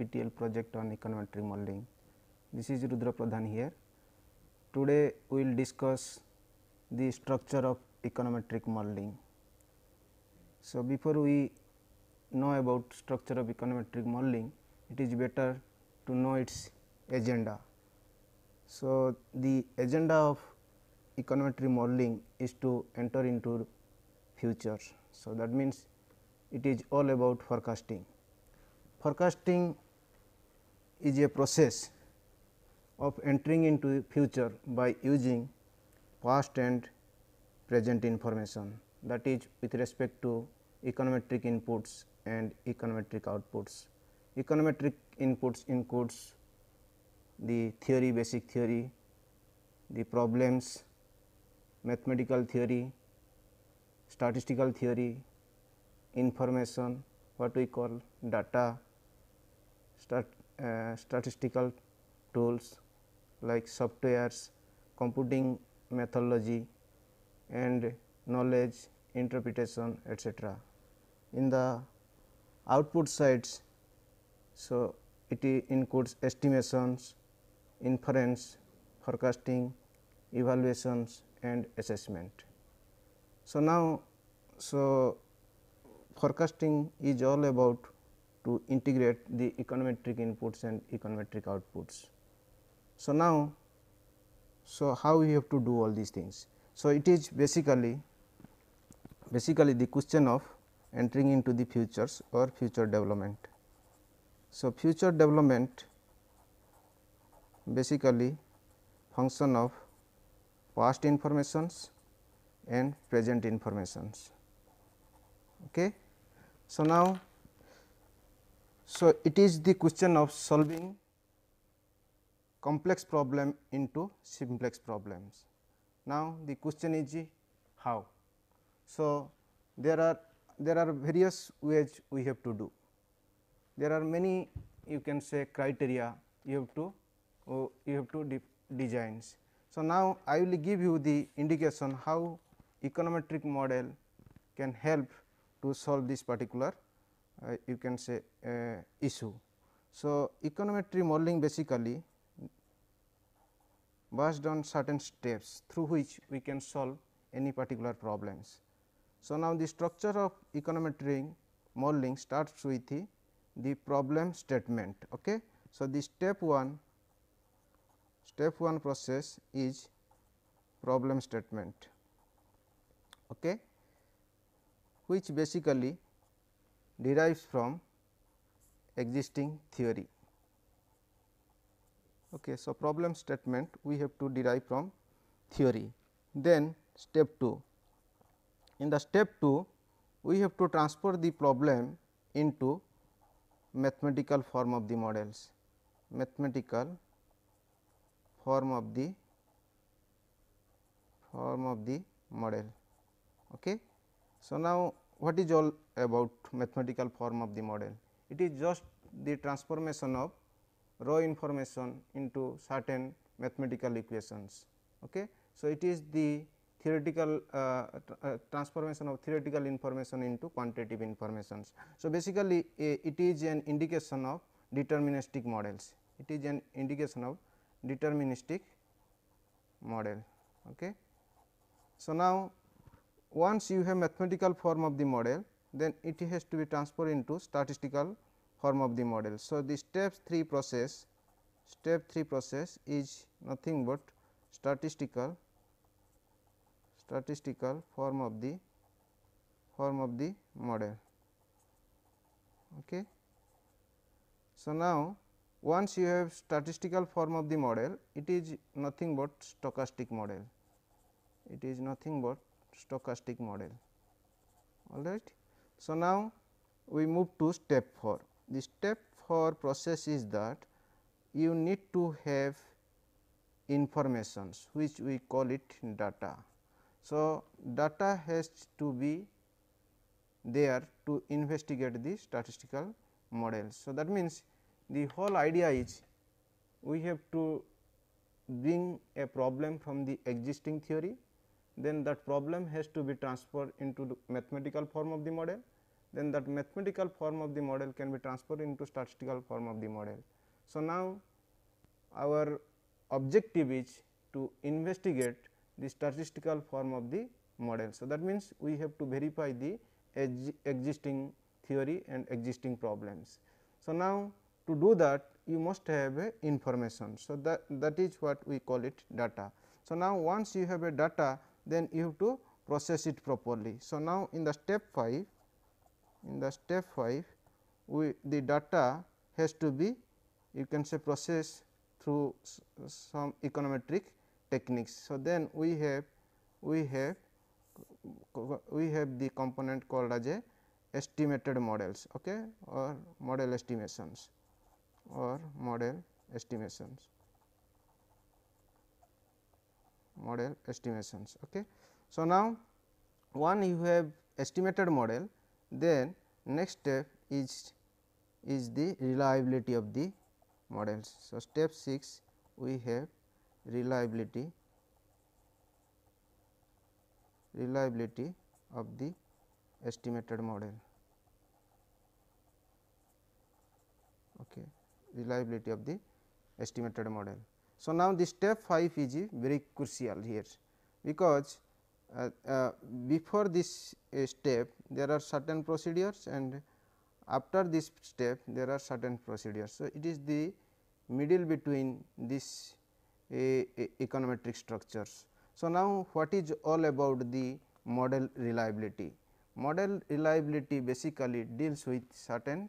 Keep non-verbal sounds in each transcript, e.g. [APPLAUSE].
NPTEL project on econometric modeling. This is Rudra Pradhan here. Today we will discuss the structure of econometric modeling. So, before we know about structure of econometric modeling, it is better to know its agenda. So, the agenda of econometric modeling is to enter into future. So, that means it is all about forecasting. Forecasting is a process of entering into future by using past and present information that is with respect to econometric inputs and econometric outputs. Econometric inputs includes the theory basic theory, the problems, mathematical theory, statistical theory, information what we call data, stat, uh, statistical tools like softwares, computing methodology and knowledge, interpretation etc. In the output sides, so it includes estimations, inference, forecasting, evaluations and assessment. So, now, so forecasting is all about to integrate the econometric inputs and econometric outputs. So, now, so how we have to do all these things? So, it is basically basically the question of entering into the futures or future development. So, future development basically function of past informations and present informations. Okay. So, now, so it is the question of solving complex problem into simplex problems. Now, the question is how. So, there are there are various ways we have to do. There are many you can say criteria you have to uh, you have to de designs. So, now I will give you the indication how econometric model can help to solve this particular uh, you can say uh, issue. So, econometry modeling basically based on certain steps through which we can solve any particular problems. So, now the structure of econometric modeling starts with the, the problem statement. Okay. So, the step 1 step 1 process is problem statement. Okay which basically derives from existing theory. Okay, so, problem statement we have to derive from theory. Then step 2, in the step 2 we have to transfer the problem into mathematical form of the models, mathematical form of the form of the model. Okay. So, now what is all about mathematical form of the model? It is just the transformation of raw information into certain mathematical equations. Okay. So, it is the theoretical uh, uh, transformation of theoretical information into quantitative informations. So, basically it is an indication of deterministic models, it is an indication of deterministic model. Okay. So, now once you have mathematical form of the model then it has to be transferred into statistical form of the model. So, the step 3 process step 3 process is nothing but statistical statistical form of the form of the model. Okay. So, now once you have statistical form of the model it is nothing but stochastic model it is nothing but stochastic model. all right. So, now we move to step 4. The step 4 process is that you need to have informations which we call it data. So, data has to be there to investigate the statistical models. So, that means, the whole idea is we have to bring a problem from the existing theory, then that problem has to be transferred into the mathematical form of the model, then that mathematical form of the model can be transferred into statistical form of the model. So, now our objective is to investigate the statistical form of the model. So, that means, we have to verify the existing theory and existing problems. So, now to do that you must have a information. So, that that is what we call it data. So, now once you have a data then you have to process it properly. So, now in the step 5 in the step 5 we the data has to be you can say processed through some econometric techniques. So, then we have we have we have the component called as a estimated models okay, or model estimations or model estimations model estimations. Okay. So, now one you have estimated model then next step is is the reliability of the models. So, step 6 we have reliability reliability of the estimated model. Okay, reliability of the estimated model. So, now the step 5 is very crucial here, because uh, uh, before this uh, step there are certain procedures and after this step there are certain procedures. So, it is the middle between these econometric structures. So, now what is all about the model reliability? Model reliability basically deals with certain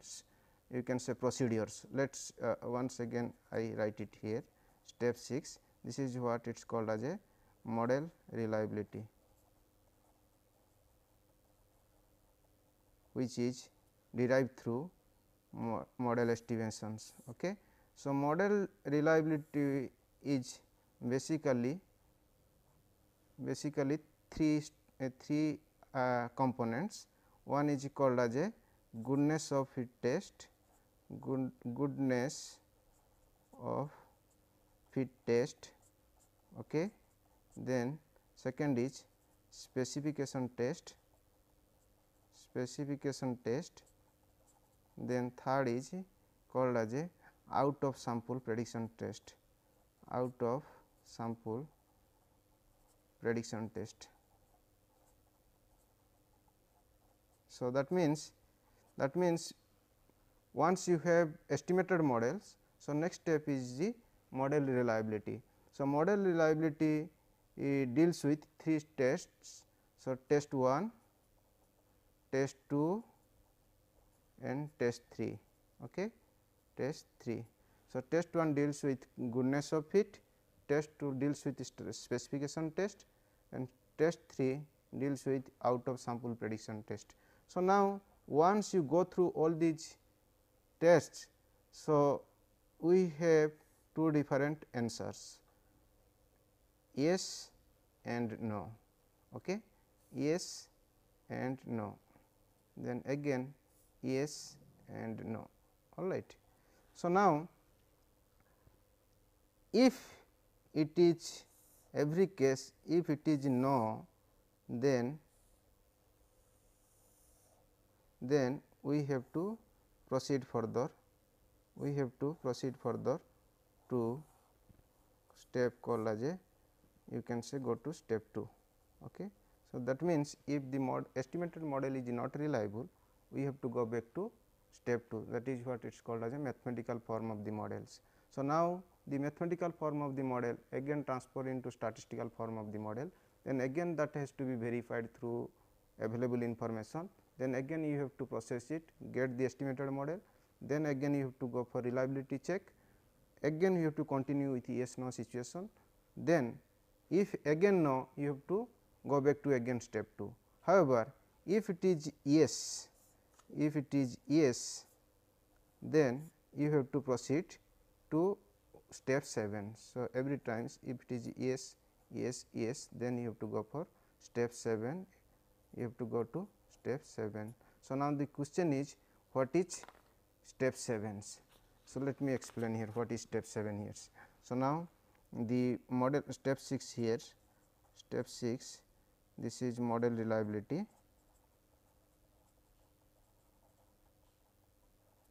you can say procedures. Let us uh, once again I write it here step 6 this is what it is called as a model reliability which is derived through mo model estimations. Okay. So, model reliability is basically basically three uh, three uh, components one is called as a goodness of fit test good goodness of fit test okay? Then second is specification test specification test. Then third is called as a out of sample prediction test out of sample prediction test. So that means that means once you have estimated models so next step is the model reliability. So model reliability deals with three tests. So test 1 test 2 and test 3 okay? Test 3 so test 1 deals with goodness of fit test 2 deals with specification test. And test 3 deals with out of sample prediction test. So now once you go through all these tests so we have two different answers yes and no okay? Yes and no. Then again yes and no. All right. So now if it is every case if it is no then then we have to proceed further. We have to proceed further to step called as a you can say go to step 2 okay? So that means if the mod estimated model is not reliable we have to go back to step 2 that is what it is called as a mathematical form of the models. So now the mathematical form of the model again transfer into statistical form of the model then again that has to be verified through available information. Then again you have to process it get the estimated model. Then again you have to go for reliability check again you have to continue with yes no situation then if again no you have to go back to again step 2 however if it is yes, if it is yes, then you have to proceed to step 7. So, every times if it is yes, yes, yes, then you have to go for step 7, you have to go to step 7. So, now the question is what is step 7? So, let me explain here what is step 7 here. So, now the model step 6 here, step 6 this is model reliability,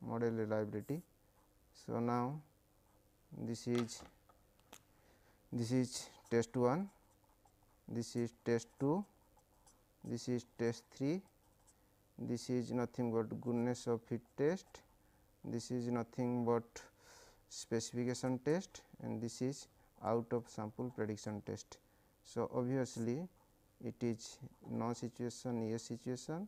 model reliability. So, now this is this is test 1, this is test 2, this is test 3, this is nothing but goodness of fit test, this is nothing but specification test and this is out of sample prediction test. So, obviously, it is no situation yes situation,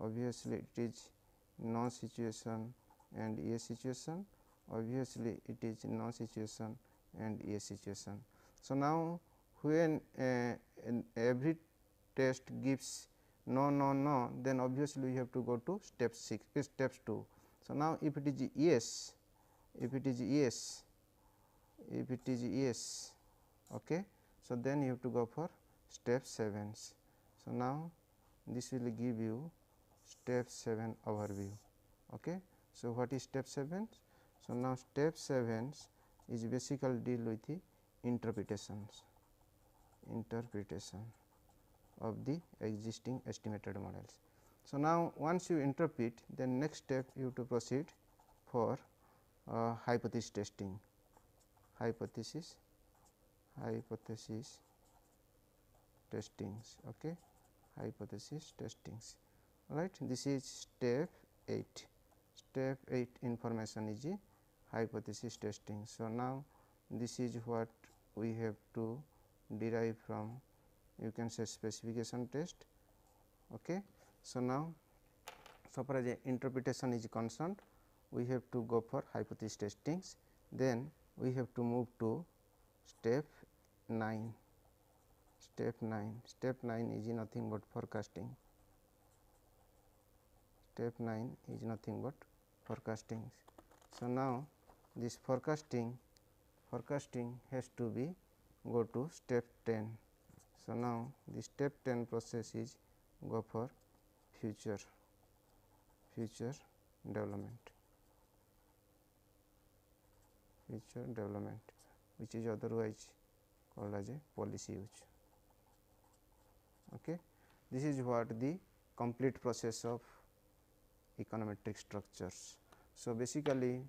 obviously, it is no situation and yes situation, obviously, it is no situation and yes situation. So, now when uh, every test gives no no no then obviously, we have to go to step 6 uh, steps 2. So, now if it is yes if it is yes if it is yes okay? So then you have to go for step 7 so now this will give you step 7 overview okay? So what is step 7 so now step 7 is basically deal with the interpretations interpretation of the existing estimated models so now once you interpret then next step you have to proceed for uh, hypothesis testing. Hypothesis hypothesis testings okay? Hypothesis testings. Right this is step 8 step 8 information is hypothesis testing. So now this is what we have to derive from you can say specification test okay so now so far as interpretation is concerned we have to go for hypothesis testings. Then we have to move to step 9 step 9 step 9 is nothing but forecasting. Step 9 is nothing but forecasting. So now this forecasting forecasting has to be go to step 10 so now the step 10 process is go for future future development future development which is otherwise called as a policy use. Okay. This is what the complete process of econometric structures. So, basically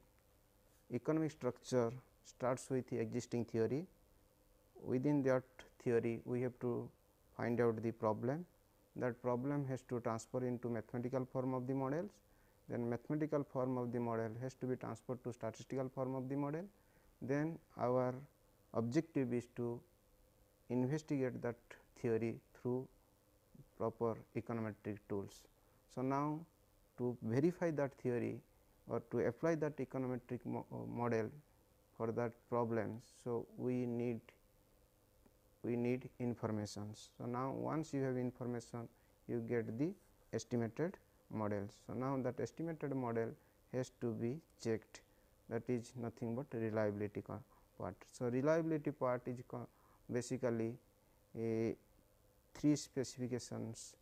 economic structure starts with the existing theory. Within that theory, we have to find out the problem. That problem has to transfer into mathematical form of the models then mathematical form of the model has to be transferred to statistical form of the model. Then our objective is to investigate that theory through proper econometric tools. So, now to verify that theory or to apply that econometric mo uh, model for that problems. So, we need we need informations. So, now once you have information you get the estimated models. So, now that estimated model has to be checked that is nothing but reliability part. So, reliability part is basically a three specifications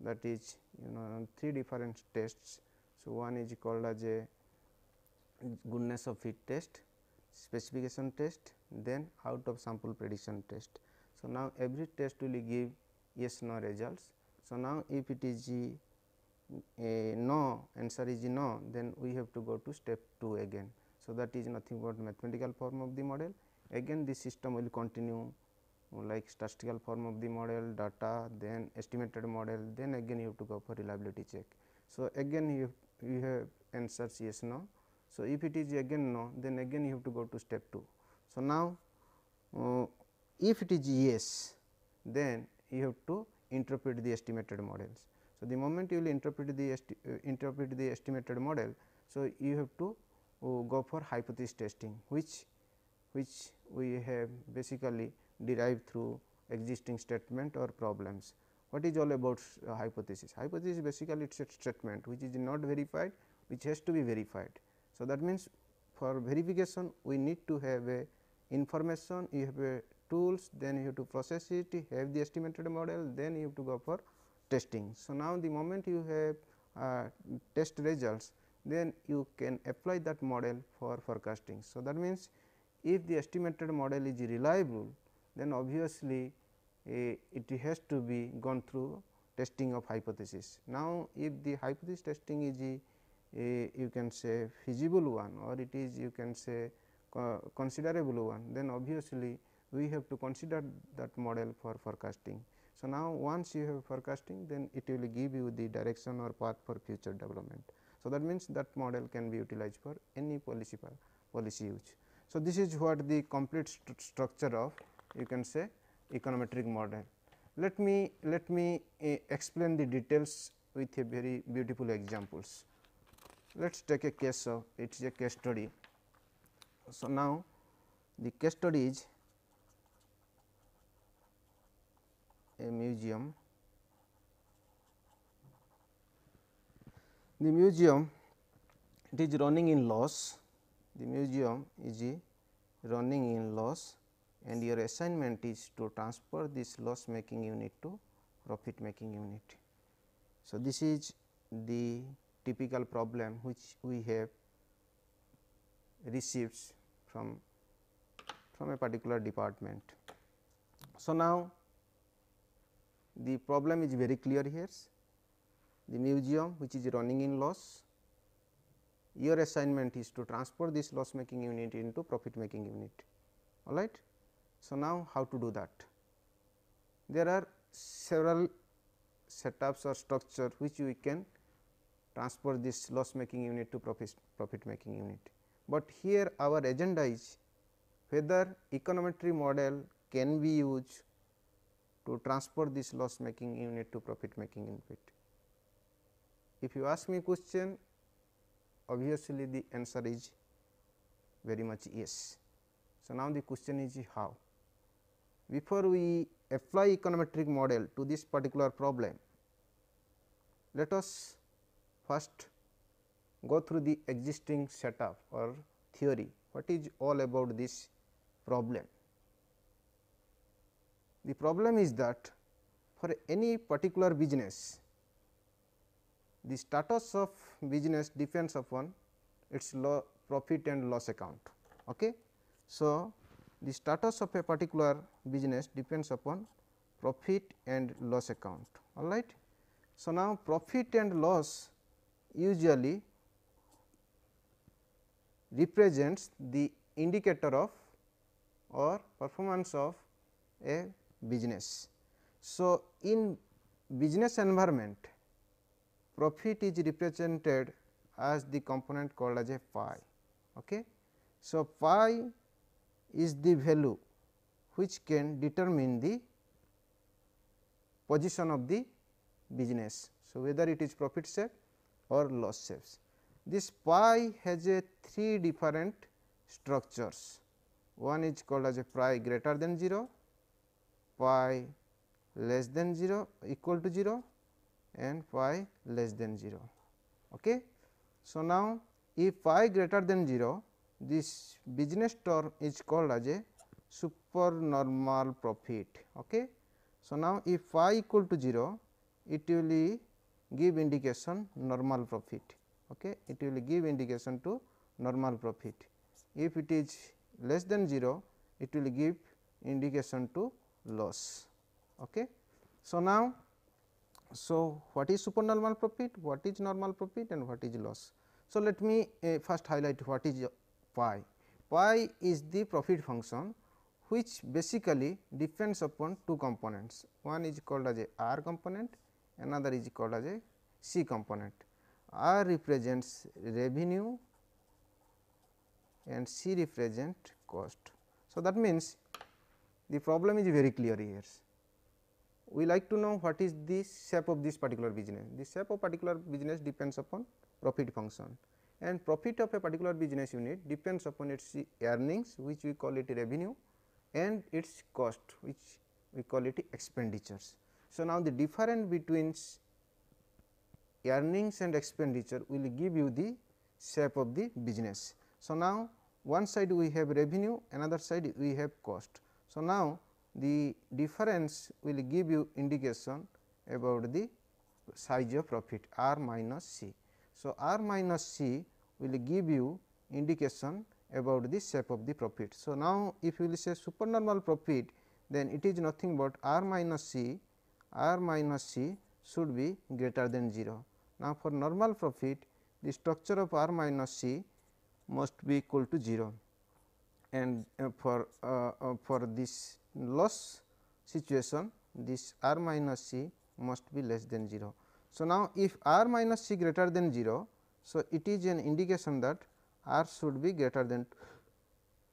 that is you know three different tests. So, one is called as a goodness of fit test, specification test, then out of sample prediction test. So, now every test will give yes no results. So, now if it is a no answer is no then we have to go to step 2 again. So, that is nothing but mathematical form of the model again this system will continue like statistical form of the model data then estimated model then again you have to go for reliability check. So, again you, you have answers yes no. So, if it is again no then again you have to go to step 2. So, now uh, if it is yes then you have to interpret the estimated models. So, the moment you will interpret the uh, interpret the estimated model. So, you have to uh, go for hypothesis testing which which we have basically derived through existing statement or problems. what is all about uh, hypothesis? Hypothesis basically it is a statement which is not verified which has to be verified. So, that means for verification we need to have a information you have a tools then you have to process it have the estimated model then you have to go for testing. So, now the moment you have uh, test results then you can apply that model for forecasting. So, that means if the estimated model is reliable then obviously a, it has to be gone through testing of hypothesis. Now, if the hypothesis testing is a, a you can say feasible one or it is you can say considerable one then obviously we have to consider that model for forecasting. So, now once you have forecasting then it will give you the direction or path for future development. So, that means that model can be utilized for any policy policy use. So, this is what the complete st structure of you can say econometric model. Let me let me uh, explain the details with a very beautiful examples. Let us take a case of it is a case study. So, now the case study is a museum. The museum it is running in loss, the museum is running in loss and your assignment is to transfer this loss making unit to profit making unit. So, this is the typical problem which we have received from from a particular department. So, now the problem is very clear here the museum which is running in loss your assignment is to transfer this loss making unit into profit making unit all right. So, now how to do that? There are several setups or structure which we can transfer this loss making unit to profit, profit making unit, but here our agenda is whether econometry model can be used to transfer this loss making unit to profit making unit. If you ask me a question obviously the answer is very much yes. So, now the question is how before we apply econometric model to this particular problem let us first go through the existing setup or theory what is all about this problem the problem is that for any particular business, the status of business depends upon its profit and loss account. Okay. So, the status of a particular business depends upon profit and loss account all right. So, now profit and loss usually represents the indicator of or performance of a business. So, in business environment profit is represented as the component called as a phi. Okay. So, phi is the value which can determine the position of the business. So, whether it is profit shape or loss shapes. This phi has a three different structures. One is called as a phi greater than 0, phi less than 0 equal to 0 and phi less than 0. Okay. So, now if phi greater than 0 this business term is called as a supernormal profit. Okay. So, now if phi equal to 0 it will give indication normal profit. Okay. It will give indication to normal profit. If it is less than 0 it will give indication to loss. Okay. So, now so what is supernormal profit, what is normal profit and what is loss. So, let me uh, first highlight what is phi. Phi is the profit function which basically depends upon two components. One is called as a R component, another is called as a C component. R represents revenue and C represent cost. So, that means the problem is very clear here. We like to know what is the shape of this particular business. The shape of particular business depends upon profit function and profit of a particular business unit depends upon its earnings which we call it revenue and its cost which we call it expenditures. So, now the difference between earnings and expenditure will give you the shape of the business. So, now one side we have revenue another side we have cost. So, now the difference will give you indication about the size of profit r minus c. So, r minus c will give you indication about the shape of the profit. So, now if you will say supernormal profit then it is nothing but r minus c r minus c should be greater than 0. Now, for normal profit the structure of r minus c must be equal to 0 and uh, for uh, uh, for this loss situation this r minus c must be less than 0. So, now if r minus c greater than 0, so it is an indication that r should be greater than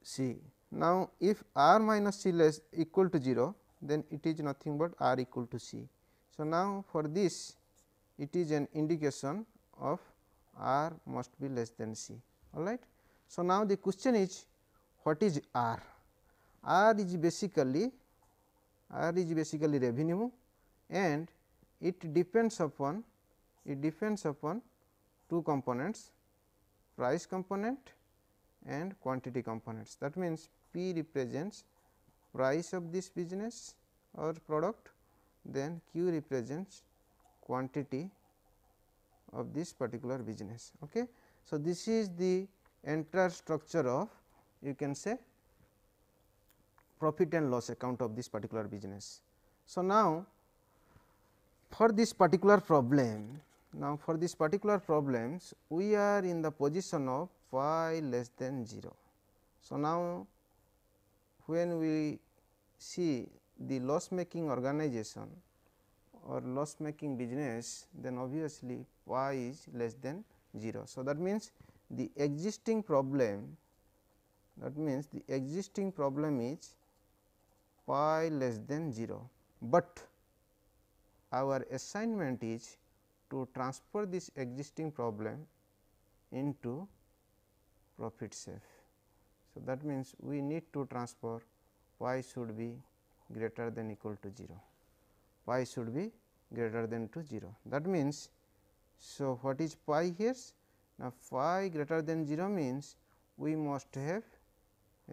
c. Now, if r minus c less equal to 0, then it is nothing but r equal to c. So, now for this it is an indication of r must be less than c all right. So, now the question is what is r? r is basically r is basically revenue and it depends upon it depends upon two components price component and quantity components. That means, P represents price of this business or product then Q represents quantity of this particular business. Okay. So, this is the entire structure of you can say profit and loss account of this particular business. So, now for this particular problem now for this particular problems we are in the position of phi less than 0. So, now when we see the loss making organization or loss making business then obviously phi is less than 0. So, that means the existing problem that means the existing problem is pi less than 0, but our assignment is to transfer this existing problem into profit safe. So, that means, we need to transfer pi should be greater than equal to 0, pi should be greater than to 0. That means, so what is pi here? Now, phi greater than 0 means we must have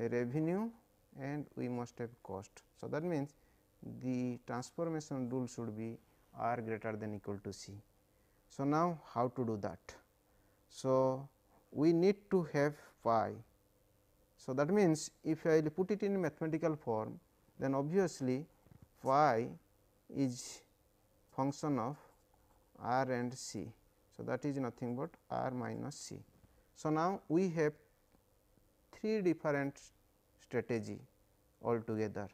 revenue and we must have cost. So, that means, the transformation rule should be r greater than equal to c. So, now how to do that? So, we need to have phi. So, that means, if I will put it in mathematical form then obviously phi is function of r and c. So, that is nothing but r minus c. So, now we have three different strategy altogether.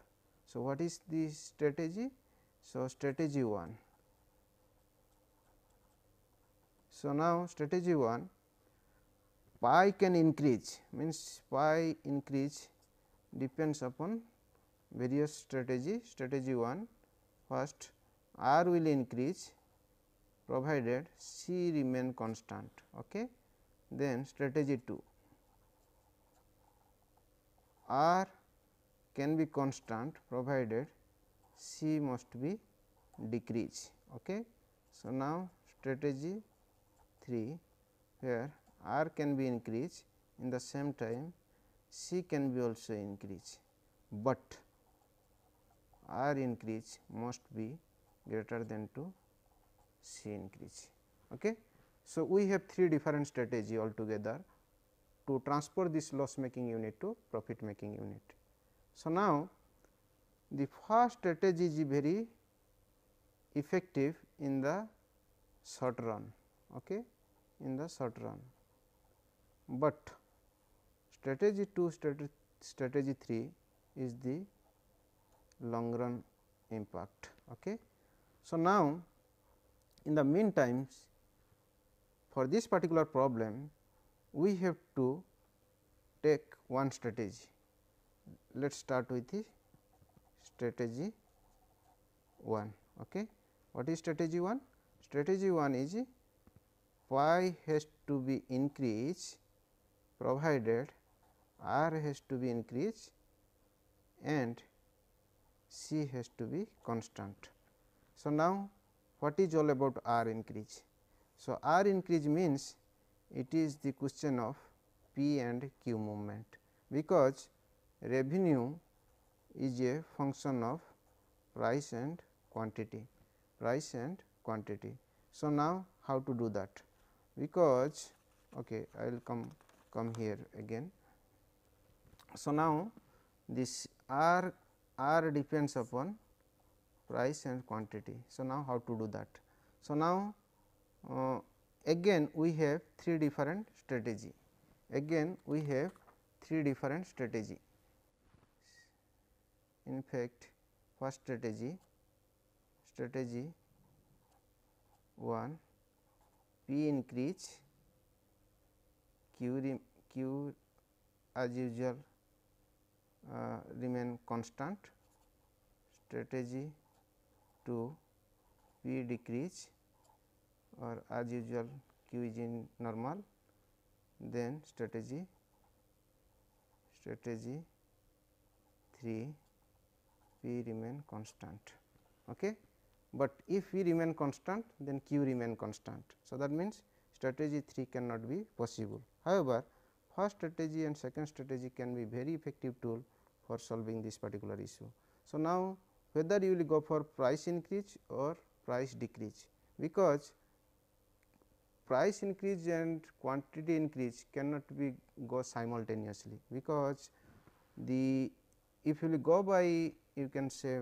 So, what is the strategy? So, strategy 1. So, now strategy 1 pi can increase means pi increase depends upon various strategy. Strategy 1 first r will increase provided c remain constant. Okay. Then strategy 2 r can be constant provided c must be decrease. Okay. So, now strategy 3 where r can be increased in the same time c can be also increased, but r increase must be greater than to c increase. Okay. So, we have three different strategy altogether to transfer this loss making unit to profit making unit. So, now the first strategy is very effective in the short run okay, in the short run but strategy 2 strategy 3 is the long run impact. Okay. So, now in the meantime for this particular problem we have to take one strategy. Let us start with the strategy 1. Okay. What is strategy 1? Strategy 1 is y has to be increased provided r has to be increased and c has to be constant. So, now what is all about R increase? So, R increase means it is the question of P and Q movement, because revenue is a function of price and quantity, price and quantity. So, now how to do that? Because okay, I will come come here again. So, now this R R depends upon price and quantity. So, now how to do that? So, now uh, again we have three different strategy. Again we have three different strategy. In fact, first strategy, strategy 1 P increase Q, Q as usual uh, remain constant strategy 2 P decrease or as usual Q is in normal then strategy strategy 3 P remain constant. Okay. But if P remain constant then Q remain constant. So, that means strategy 3 cannot be possible. However, first strategy and second strategy can be very effective tool for solving this particular issue. So, now whether you will go for price increase or price decrease, because price increase and quantity increase cannot be go simultaneously, because the if you will go by you can say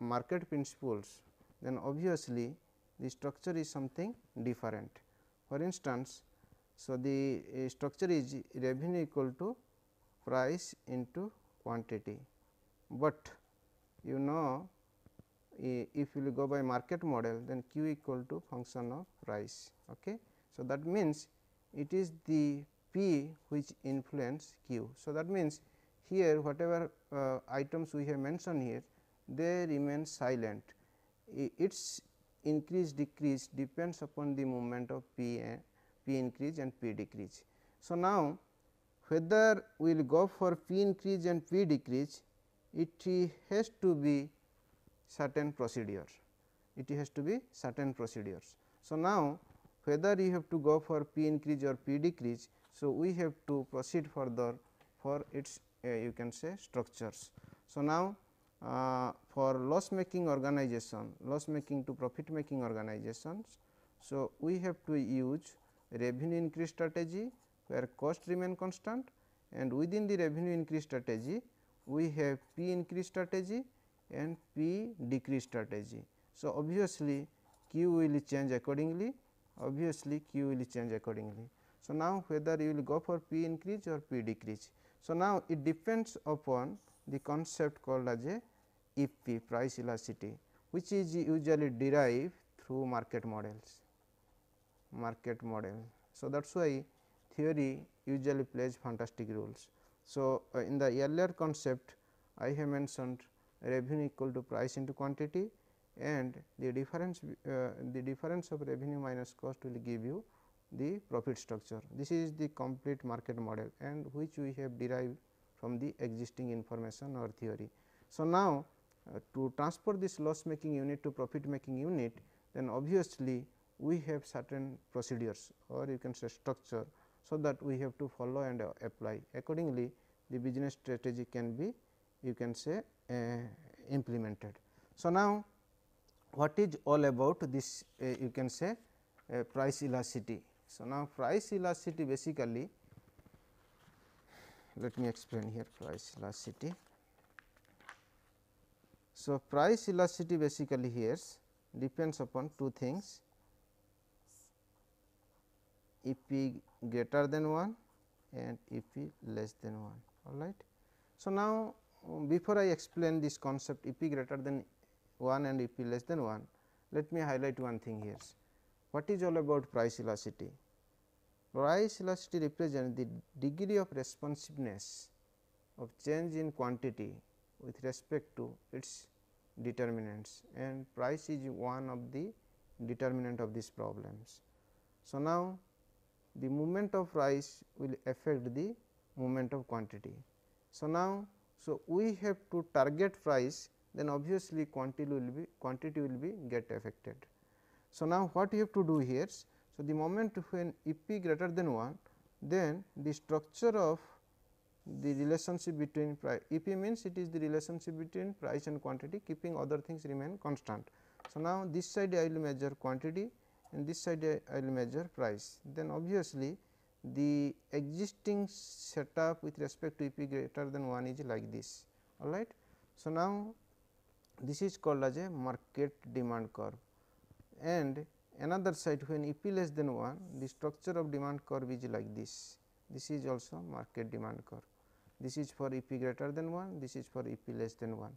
market principles, then obviously the structure is something different. For instance, so the uh, structure is revenue equal to price into quantity, but you know if you go by market model then q equal to function of price. Okay. So, that means it is the p which influence q. So, that means here whatever uh, items we have mentioned here they remain silent its increase decrease depends upon the movement of p, and p increase and p decrease. So, now whether we will go for p increase and p decrease it has to be certain procedures it has to be certain procedures. So, now whether you have to go for p increase or p decrease. So, we have to proceed further for its uh, you can say structures. So, now uh, for loss making organization, loss making to profit making organizations. So, we have to use revenue increase strategy where cost remain constant and within the revenue increase strategy we have P increase strategy and P decrease strategy. So, obviously, Q will change accordingly, obviously Q will change accordingly. So, now whether you will go for P increase or P decrease. So, now it depends upon the concept called as a IP price elasticity which is usually derived through market models market model. So, that is why theory usually plays fantastic roles. So, uh, in the earlier concept I have mentioned revenue equal to price into quantity and the difference uh, the difference of revenue minus cost will give you the profit structure. This is the complete market model and which we have derived from the existing information or theory. So, now uh, to transfer this loss making unit to profit making unit then obviously we have certain procedures or you can say structure. So, that we have to follow and uh, apply accordingly the business strategy can be you can say uh, implemented. So, now what is all about this uh, you can say uh, price elasticity. So, now price elasticity basically let me explain here price elasticity. So, price elasticity basically here depends upon two things if p greater than 1 and if p less than 1 all right. So, now before I explain this concept if p greater than 1 and if p less than 1, let me highlight one thing here. What is all about price elasticity? Price elasticity represents the degree of responsiveness of change in quantity with respect to its determinants and price is one of the determinant of these problems. So, now the movement of price will affect the movement of quantity. So, now so we have to target price then obviously quantity will be quantity will be get affected. So, now what you have to do here? So, the moment when E p greater than 1 then the structure of the relationship between price E p means it is the relationship between price and quantity keeping other things remain constant. So, now this side I will measure quantity and this side I will measure price then obviously the existing setup with respect to E p greater than 1 is like this all right. So, now this is called as a market demand curve and another side when E p less than 1 the structure of demand curve is like this this is also market demand curve this is for E p greater than 1 this is for E p less than 1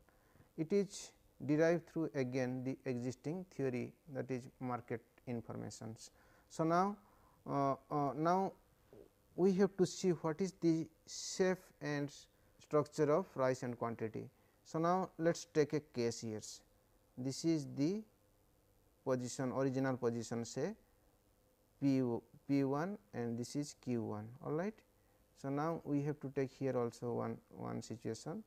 it is derived through again the existing theory that is market informations. So, now, uh, uh, now we have to see what is the shape and structure of price and quantity. So, now let us take a case here. This is the position original position say P, P 1 and this is Q 1 all right. So, now we have to take here also one, one situation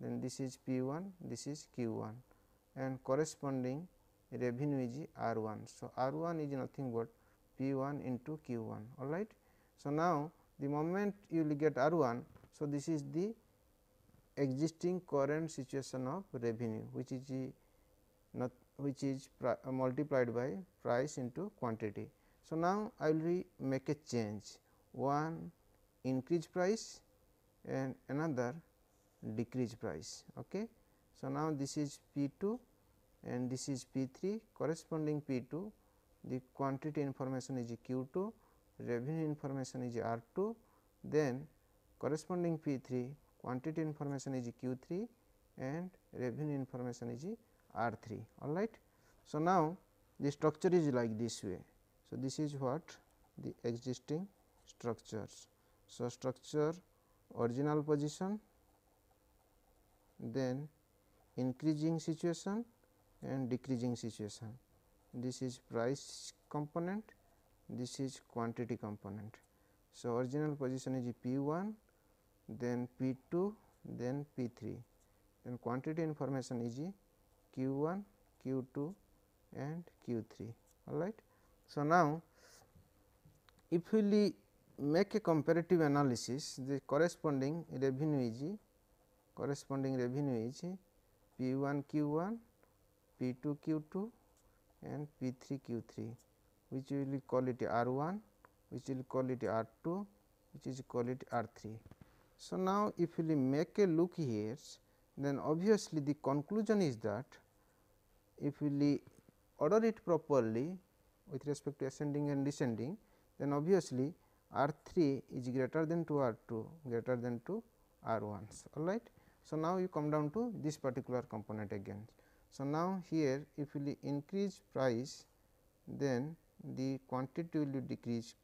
then this is P 1 this is Q 1 and corresponding revenue is R 1. So, R 1 is nothing but P 1 into Q 1 all right. So, now the moment you will get R 1. So, this is the existing current situation of revenue which is not which is uh, multiplied by price into quantity. So, now I will make a change one increase price and another decrease price. Okay. So, now this is P 2 and this is P 3 corresponding P 2 the quantity information is Q 2 revenue information is R 2 then corresponding P 3 quantity information is Q 3 and revenue information is R 3 all right. So, now the structure is like this way. So, this is what the existing structures. So, structure original position then increasing situation and decreasing situation. This is price component, this is quantity component. So, original position is P 1, then P 2, then P 3, then quantity information is Q 1, Q 2 and Q 3 all right. So, now if we make a comparative analysis the corresponding revenue is corresponding revenue is P 1 Q 1 P 2 Q 2 and P 3 Q 3 which we will call it R 1 which will call it R 2 which is call it R 3. So, now if we make a look here then obviously, the conclusion is that if we order it properly with respect to ascending and descending then obviously, R 3 is greater than to R 2 greater than to R 1 all right. So, now you come down to this particular component again. So, now here if we increase price then the quantity will decrease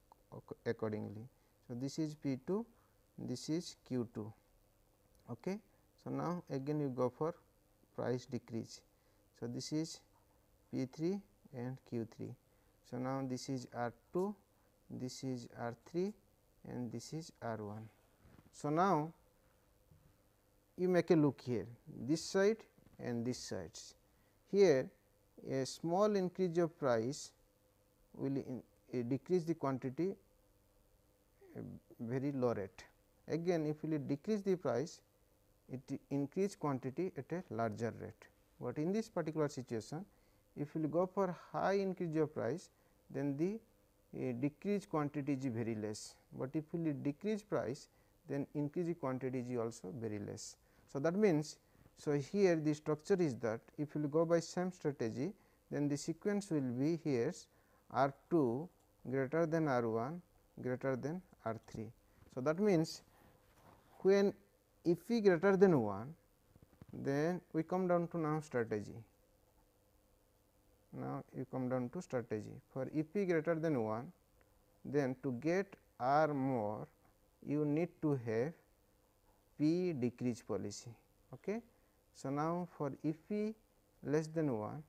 accordingly. So, this is P 2 this is Q 2. Okay. So, now again you go for price decrease. So, this is P 3 and Q 3. So, now this is R 2 this is R 3 and this is R 1. So, now you make a look here this side and this sides. Here a small increase of price will in, uh, decrease the quantity uh, very low rate. Again if we decrease the price it increase quantity at a larger rate, but in this particular situation if we go for high increase of price then the uh, decrease quantity is very less, but if we decrease price then increase quantity is also very less. So, that means, so here the structure is that if you go by same strategy then the sequence will be here R 2 greater than R 1 greater than R 3. So, that means, when if e greater than 1 then we come down to now strategy. Now, you come down to strategy for if e greater than 1 then to get R more you need to have P decrease policy. Okay. So, now for if P less than 1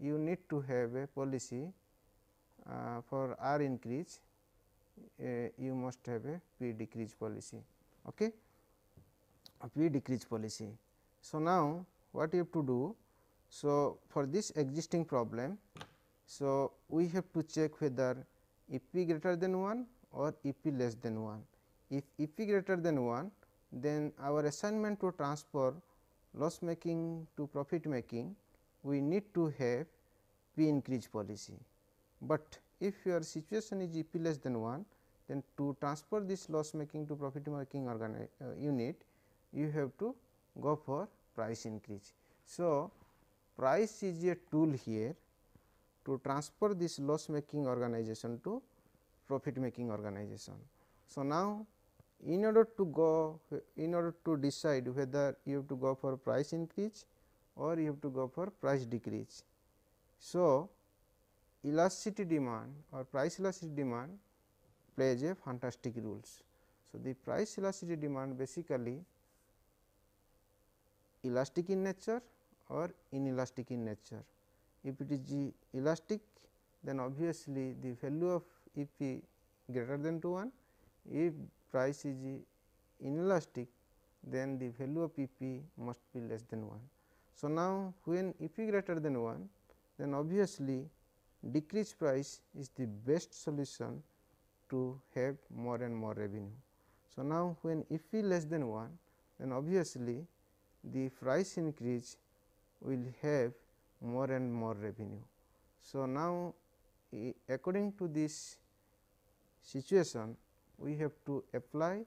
you need to have a policy uh, for R increase uh, you must have a P decrease policy. Okay. P decrease policy. So, now what you have to do? So, for this existing problem, so we have to check whether E p greater than 1 or E p less than 1. If E p greater than 1, then our assignment to transfer loss making to profit making, we need to have p increase policy. But if your situation is p less than 1, then to transfer this loss making to profit making uh, unit, you have to go for price increase. So, price is a tool here to transfer this loss making organization to profit making organization. So, now in order to go in order to decide whether you have to go for price increase or you have to go for price decrease. So, elasticity demand or price elasticity demand plays a fantastic rules. So, the price elasticity demand basically elastic in nature or inelastic in nature. If it is elastic then obviously, the value of E p greater than to 1. If price is inelastic then the value of E p must be less than 1. So, now when E p greater than 1 then obviously, decrease price is the best solution to have more and more revenue. So, now when E p less than 1 then obviously, the price increase will have more and more revenue. So, now according to this situation we have to apply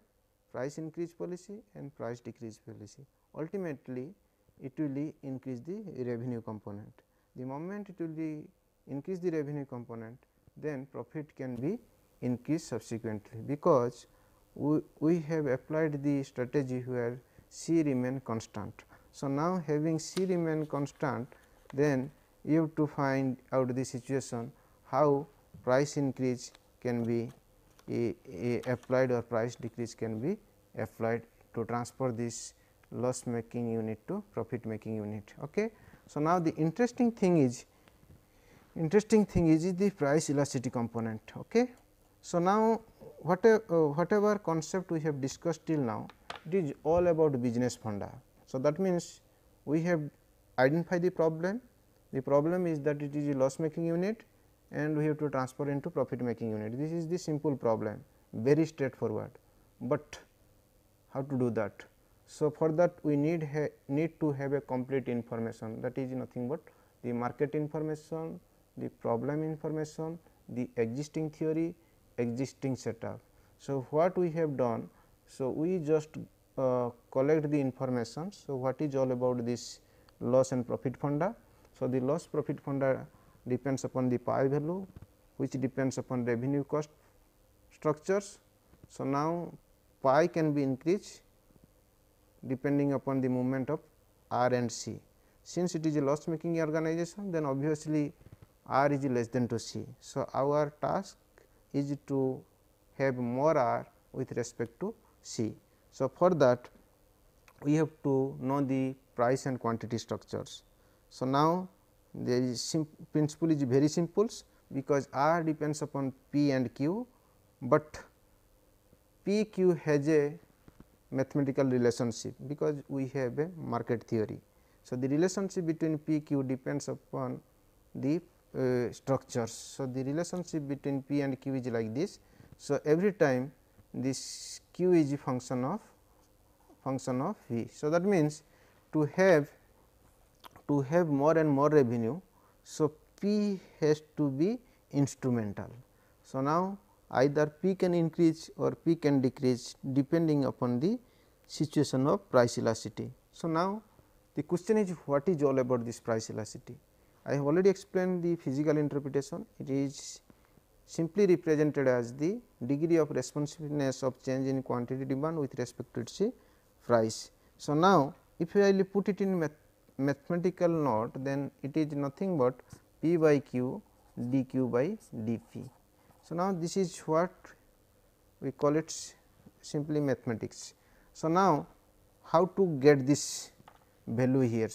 price increase policy and price decrease policy. Ultimately, it will increase the revenue component. The moment it will be increase the revenue component, then profit can be increased subsequently, because we, we have applied the strategy where C remain constant. So, now having C remain constant, then you have to find out the situation how price increase can be a, a applied or price decrease can be applied to transfer this loss making unit to profit making unit. Okay. So, now the interesting thing is interesting thing is, is the price elasticity component. Okay. So, now whatever, uh, whatever concept we have discussed till now it is all about business funda. So, that means we have identified the problem the problem is that it is a loss making unit and we have to transfer into profit making unit. This is the simple problem very straightforward, but how to do that? So, for that we need need to have a complete information that is nothing but the market information, the problem information, the existing theory, existing setup. So, what we have done? So, we just uh, collect the information. So, what is all about this loss and profit funda? So, the loss profit funda depends upon the pi value which depends upon revenue cost structures. So, now pi can be increased depending upon the movement of R and C. Since it is a loss making organization then obviously, R is less than to C. So, our task is to have more R with respect to C. So, for that we have to know the price and quantity structures. So, now is principle is very simple because R depends upon P and Q, but P Q has a mathematical relationship because we have a market theory. So, the relationship between P Q depends upon the uh, structures. So, the relationship between P and Q is like this. So, every time this Q is a function of function of V. So, that means to have to have more and more revenue. So, P has to be instrumental. So, now either P can increase or P can decrease depending upon the situation of price elasticity. So, now the question is what is all about this price elasticity? I have already explained the physical interpretation. It is simply represented as the degree of responsiveness of change in quantity demand with respect to its price. So, now if I will put it in mathematical note then it is nothing but p by q dq by dp. So, now this is what we call it simply mathematics. So, now how to get this value here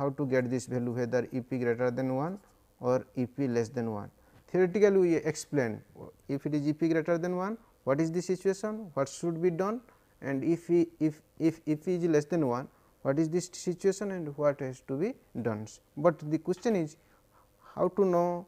how to get this value whether E p greater than 1 or E p less than 1. Theoretically we explain if it is E p greater than 1 what is the situation what should be done and if we if if E p is less than 1 what is this situation and what has to be done. But the question is how to know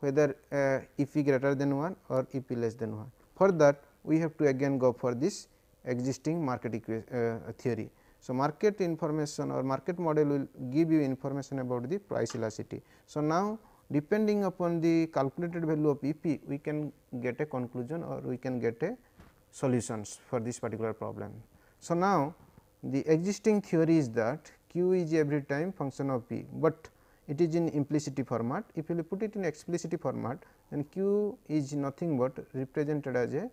whether uh, if greater than 1 or if less than 1. For that we have to again go for this existing market uh, theory. So, market information or market model will give you information about the price elasticity. So, now depending upon the calculated value of E p we can get a conclusion or we can get a solutions for this particular problem. So, now the existing theory is that q is every time function of p, but it is in implicit format. If you put it in explicit format then q is nothing but represented as a,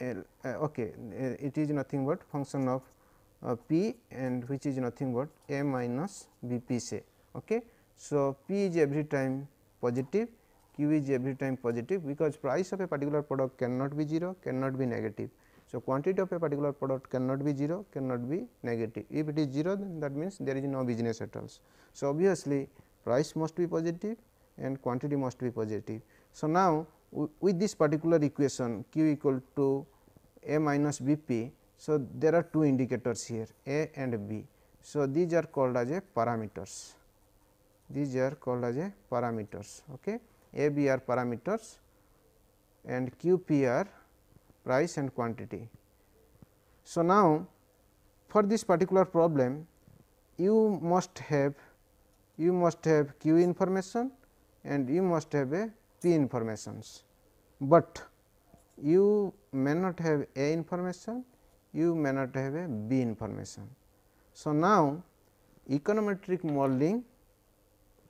a, a okay, it is nothing but function of uh, p and which is nothing but a minus b p say. Okay. So, p is every time positive, q is every time positive because price of a particular product cannot be 0, cannot be negative. So, quantity of a particular product cannot be 0, cannot be negative. If it is 0 then that means there is no business at all. So, obviously, price must be positive and quantity must be positive. So, now with this particular equation q equal to a minus b p so, there are two indicators here A and B. So, these are called as a parameters. These are called as a parameters. Okay. A, B are parameters and Q, P are price and quantity. So, now for this particular problem you must have you must have Q information and you must have a P informations, but you may not have A information you may not have a B information. So, now econometric modeling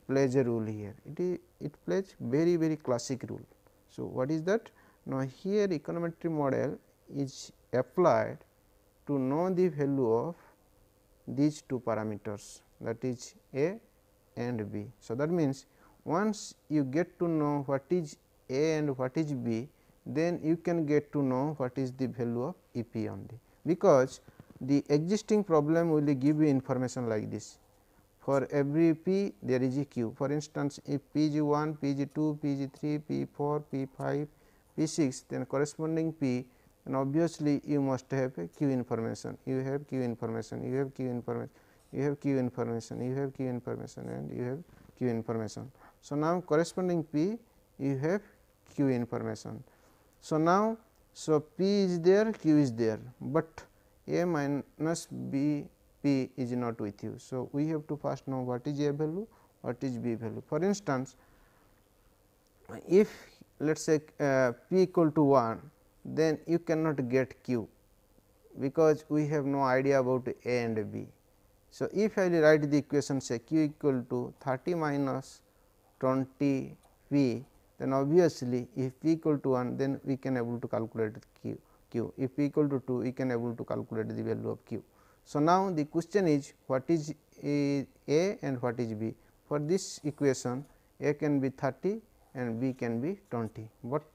plays a role here it is it plays very very classic role. So, what is that now here econometric model is applied to know the value of these two parameters that is A and B. So, that means once you get to know what is A and what is B then you can get to know what is the value of E p only because the existing problem will give you information like this. For every p there is a q. For instance, if p g 1, p g 2, p g 3, p 4, p 5, p 6 then corresponding p and obviously, you must have a q information, you have q information, you have q information, you have q information, you have q information and you have q information. So, now corresponding p you have q information. So, now so, P is there, Q is there, but A minus B Is not with you. So, we have to first know what is A value, what is B value. For instance, if let us say uh, P equal to 1, then you cannot get Q, because we have no idea about A and B. So, if I write the equation say Q equal to 30 minus 20 P then obviously if p equal to 1 then we can able to calculate q, q. if p equal to 2 we can able to calculate the value of q. So, now the question is what is a, and what is b? For this equation a can be 30 and b can be 20, but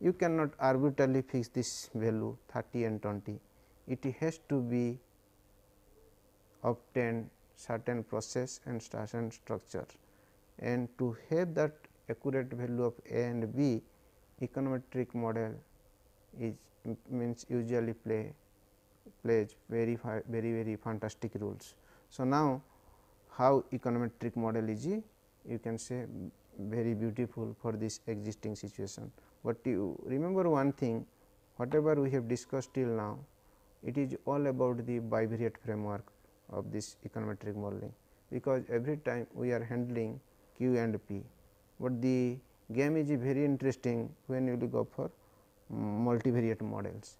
you cannot arbitrarily fix this value 30 and 20 it has to be obtained certain process and certain structure. And to have that accurate value of A and B econometric model is means usually play plays very very very fantastic rules. So, now how econometric model is you can say very beautiful for this existing situation, but you remember one thing whatever we have discussed till now it is all about the bivariate framework of this econometric modeling, because every time we are handling q and p but the game is very interesting when you go for multivariate models.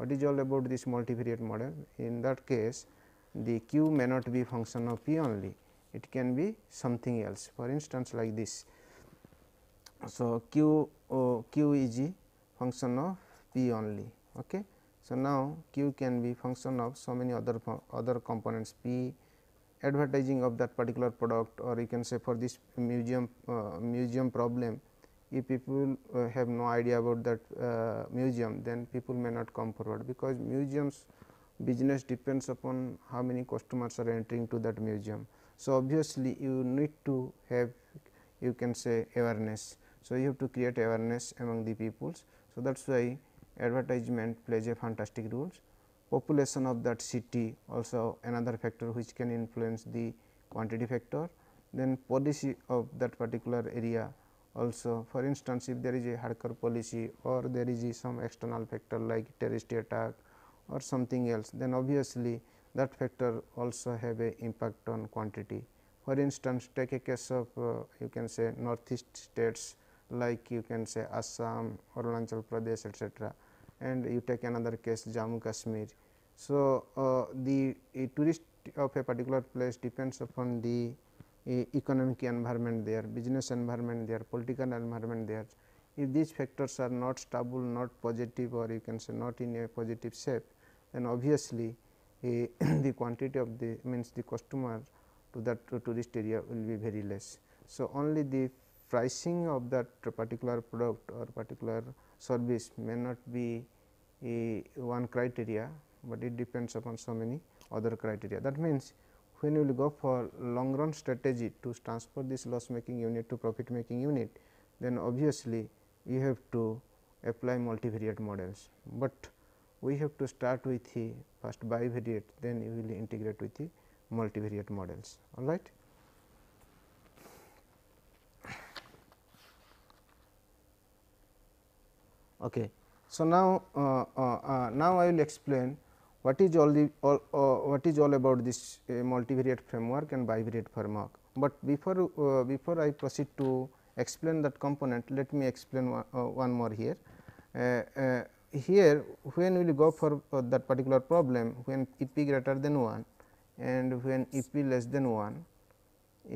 What is all about this multivariate model? In that case, the q may not be function of p only, it can be something else. For instance, like this. So, q q is a function of p only. Okay. So, now q can be function of so many other other components p advertising of that particular product or you can say for this museum uh, museum problem if people uh, have no idea about that uh, museum then people may not come forward because museums business depends upon how many customers are entering to that museum. So, obviously, you need to have you can say awareness. So, you have to create awareness among the peoples. So, that is why advertisement plays a fantastic role population of that city also another factor which can influence the quantity factor, then policy of that particular area also for instance, if there is a hardcore policy or there is some external factor like terrorist attack or something else, then obviously that factor also have a impact on quantity. For instance, take a case of uh, you can say northeast states like you can say Assam, Arunachal Pradesh etc. and you take another case Jammu Kashmir. So, uh, the tourist of a particular place depends upon the economic environment there, business environment there, political environment there. If these factors are not stable, not positive or you can say not in a positive shape, then obviously [COUGHS] the quantity of the means the customer to that to tourist area will be very less. So, only the pricing of that particular product or particular service may not be one criteria, but it depends upon so many other criteria. That means, when you will go for long run strategy to transfer this loss making unit to profit making unit, then obviously, you have to apply multivariate models, but we have to start with the first bivariate then you will integrate with the multivariate models all right. Okay. So, now, uh, uh, uh, now I will explain what is all the all, uh, what is all about this uh, multivariate framework and bivariate framework. But before uh, before I proceed to explain that component, let me explain one, one more here. here when we will go for that particular problem when E p greater than 1 and when E p less than 1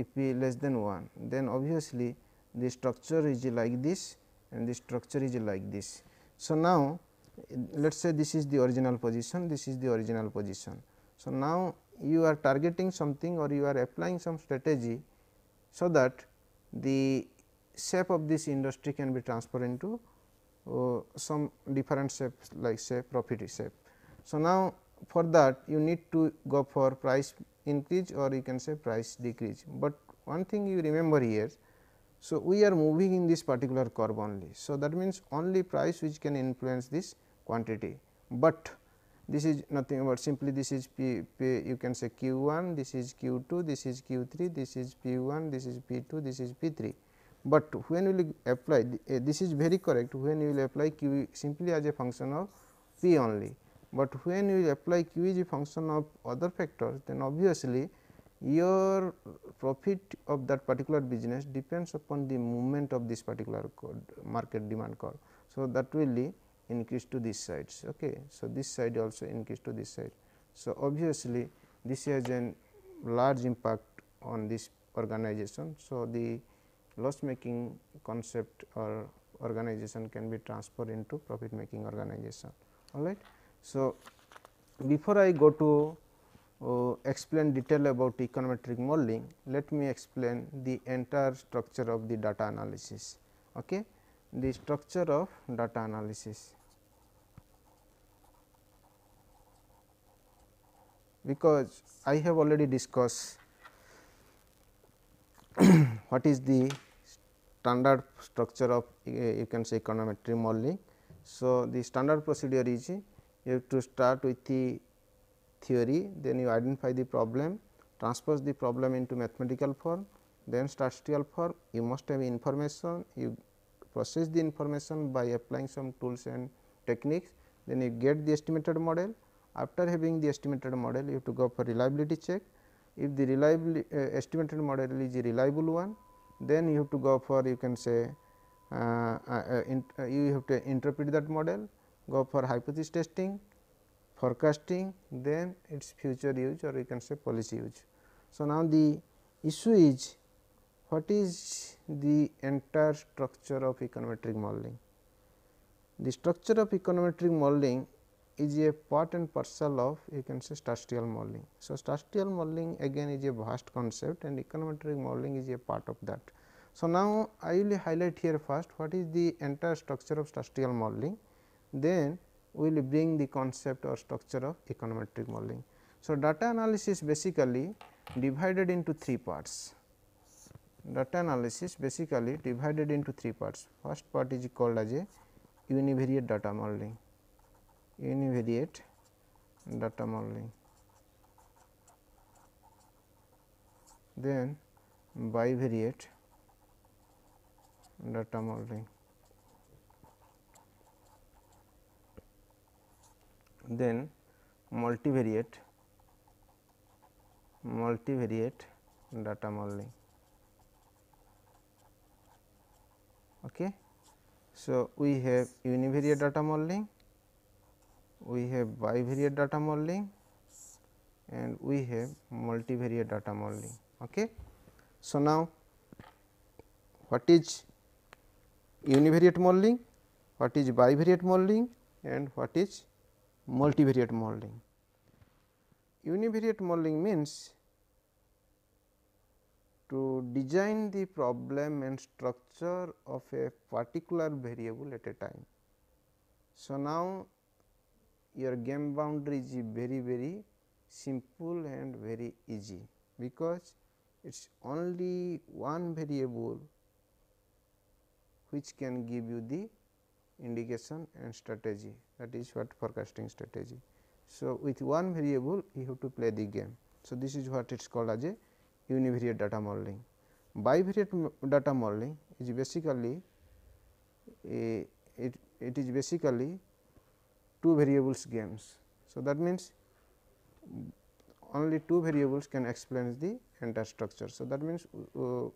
E p less than 1 then obviously the structure is like this and the structure is like this. So, now let us say this is the original position, this is the original position. So, now you are targeting something or you are applying some strategy, so that the shape of this industry can be transferred into uh, some different shapes like say profit shape. So, now for that you need to go for price increase or you can say price decrease, but one thing you remember here so, we are moving in this particular curve only. So, that means only price which can influence this quantity, but this is nothing but simply this is P, P you can say q 1, this is q 2, this is q 3, this is p 1, this is p 2, this is p 3. But when you will apply uh, this is very correct when you will apply q simply as a function of p only, but when you will apply q is a function of other factors then obviously your profit of that particular business depends upon the movement of this particular market demand curve. So, that will increase to this sides. Okay. So, this side also increase to this side. So, obviously, this has a large impact on this organization. So, the loss making concept or organization can be transferred into profit making organization. All right. So, before I go to uh, explain detail about econometric modeling, let me explain the entire structure of the data analysis. Okay. The structure of data analysis. Because I have already discussed [COUGHS] what is the standard structure of uh, you can say econometric modeling. So, the standard procedure is you have to start with the theory, then you identify the problem, transpose the problem into mathematical form, then statistical form, you must have information, you process the information by applying some tools and techniques, then you get the estimated model. After having the estimated model, you have to go for reliability check. If the reliable uh, estimated model is a reliable one, then you have to go for you can say uh, uh, uh uh, you have to interpret that model, go for hypothesis testing, forecasting then its future use or you can say policy use. So, now the issue is what is the entire structure of econometric modeling. The structure of econometric modeling is a part and parcel of you can say statistical modeling. So, statistical modeling again is a vast concept and econometric modeling is a part of that. So, now I will highlight here first what is the entire structure of statistical modeling, then we will bring the concept or structure of econometric modeling. So, data analysis basically divided into three parts. Data analysis basically divided into three parts. First part is called as a univariate data modeling, univariate data modeling. Then bivariate data modeling. Then multivariate multivariate data modeling. Okay. So, we have univariate data modeling, we have bivariate data modeling and we have multivariate data modeling. Okay. So, now what is univariate modeling, what is bivariate modeling and what is multivariate modeling. Univariate modeling means to design the problem and structure of a particular variable at a time. So, now your game boundary is very very simple and very easy, because it is only one variable which can give you the indication and strategy that is what forecasting strategy. So, with one variable you have to play the game. So, this is what it is called as a univariate data modeling. Bivariate data modeling is basically a, it, it is basically two variables games. So, that means only two variables can explain the entire structure. So, that means uh,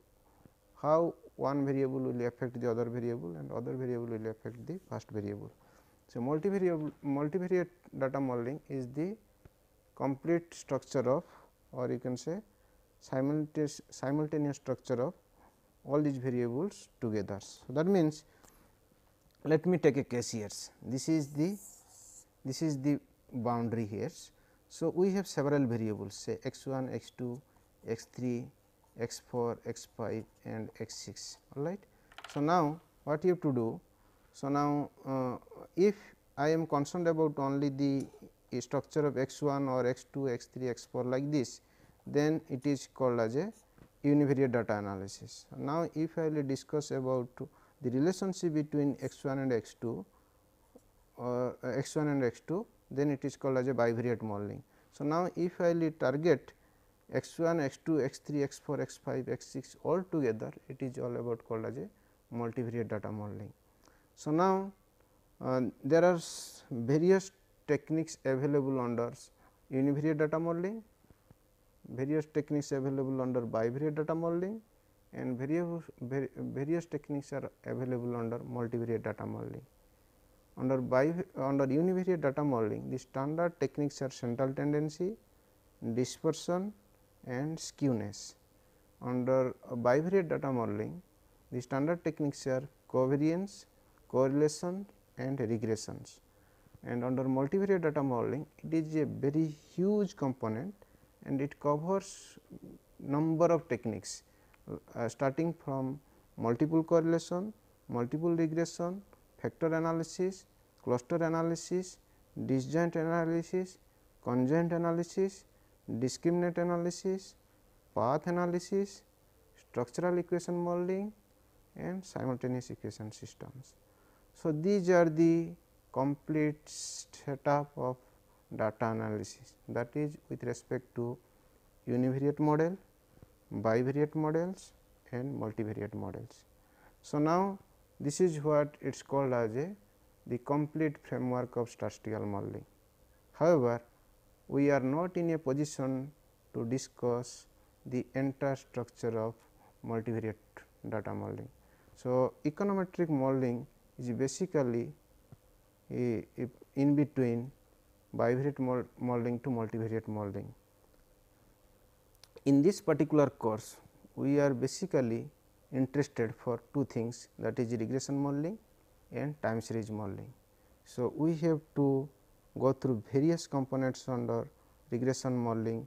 how one variable will affect the other variable and other variable will affect the first variable. So, multivariable multivariate data modeling is the complete structure of or you can say simultaneous simultaneous structure of all these variables together. So, that means let me take a case here. This is the this is the boundary here. So, we have several variables say x 1, x 2, x 3, x 4, x 5 and x 6 all right. So, now what you have to do? So, now uh, if I am concerned about only the structure of x 1 or x 2, x 3, x 4 like this, then it is called as a univariate data analysis. Now, if I will discuss about the relationship between x 1 and x 2 or uh, x 1 and x 2, then it is called as a bivariate modeling. So, now if I will target x 1, x 2, x 3, x 4, x 5, x 6 all together it is all about called as a multivariate data modeling. So, now uh, there are various techniques available under univariate data modeling, various techniques available under bivariate data modeling and various, various techniques are available under multivariate data modeling. Under, under univariate data modeling, the standard techniques are central tendency, dispersion and skewness. Under bivariate data modeling, the standard techniques are covariance, correlation and regressions. And under multivariate data modeling, it is a very huge component and it covers number of techniques uh, starting from multiple correlation, multiple regression, factor analysis, cluster analysis, disjoint analysis, conjoint analysis, discriminant analysis, path analysis, structural equation modeling and simultaneous equation systems. So, these are the complete setup of data analysis that is with respect to univariate model, bivariate models and multivariate models. So, now this is what it is called as a the complete framework of statistical modeling. However, we are not in a position to discuss the entire structure of multivariate data modeling. So, econometric modeling is basically a, a in between bivariate modeling to multivariate modeling. In this particular course, we are basically interested for two things that is regression modeling and time series modeling. So, we have to go through various components under regression modeling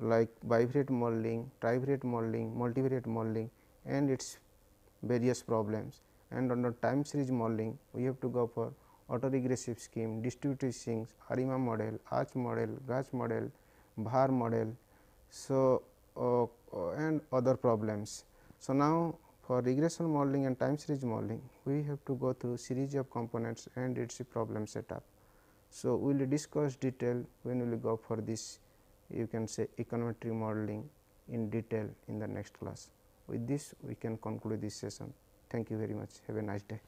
like bivariate modeling, trivariate modeling, multivariate modeling and its various problems and under time series modeling we have to go for autoregressive scheme, distributed sinks, ARIMA model, ARCH model, GARCH model, VAR model. So, uh, uh, and other problems. So, now for regression modeling and time series modeling we have to go through series of components and its problem setup. So, we will discuss detail when we will go for this you can say econometric modeling in detail in the next class. With this we can conclude this session. Thank you very much. Have a nice day.